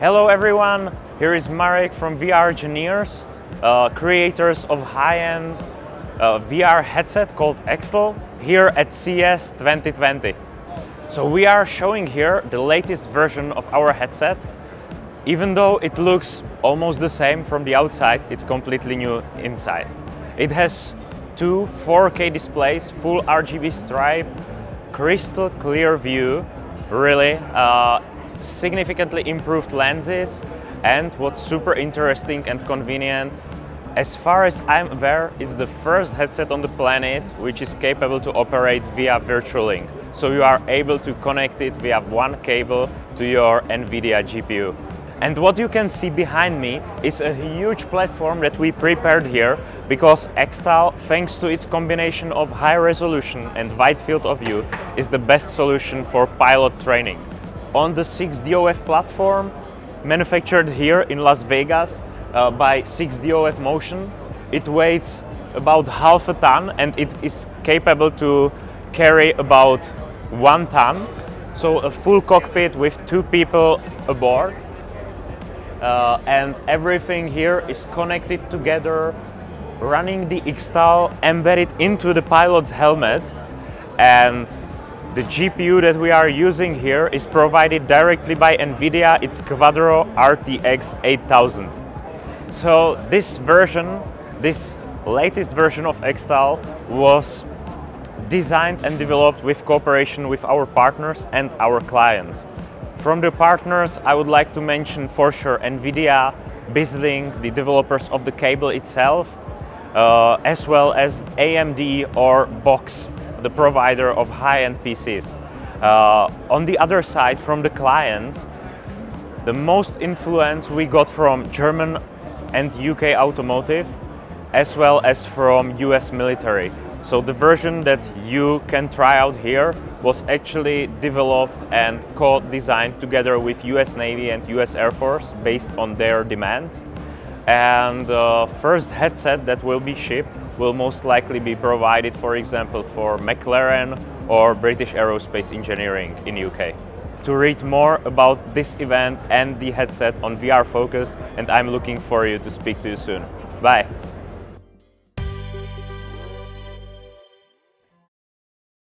Hello everyone, here is Marek from VRgineers, uh, creators of high-end uh, VR headset called XTAL here at CES 2020. So we are showing here the latest version of our headset. Even though it looks almost the same from the outside, it's completely new inside. It has two 4K displays, full RGB stripe, crystal clear view, really uh, significantly improved lenses, and what's super interesting and convenient, as far as I'm aware, it's the first headset on the planet which is capable to operate via VirtualLink. So you are able to connect it via one cable to your NVIDIA GPU. And what you can see behind me is a huge platform that we prepared here because XTAL, thanks to its combination of high resolution and wide field of view, is the best solution for pilot training. On the 6DOF platform, manufactured here in Las Vegas uh, by 6DOF Motion, it weighs about half a ton and it is capable to carry about one ton. So a full cockpit with two people aboard. Uh, and everything here is connected together running the XTAL embedded into the pilot's helmet. And the GPU that we are using here is provided directly by NVIDIA, it's Quadro RTX 8000. So this version, this latest version of XTAL was designed and developed with cooperation with our partners and our clients. From the partners, I would like to mention for sure NVIDIA, BizLink, the developers of the cable itself, uh, as well as AMD or BOXX, the provider of high-end PCs. Uh, on the other side, from the clients, the most influence we got from German and UK automotive, as well as from US military. So the version that you can try out here was actually developed and co-designed together with US Navy and US Air Force based on their demand. And the first headset that will be shipped will most likely be provided, for example, for McLaren or British Aerospace Engineering in UK. To read more about this event and the headset on VRFocus, and I'm looking for you to speak to you soon. Bye!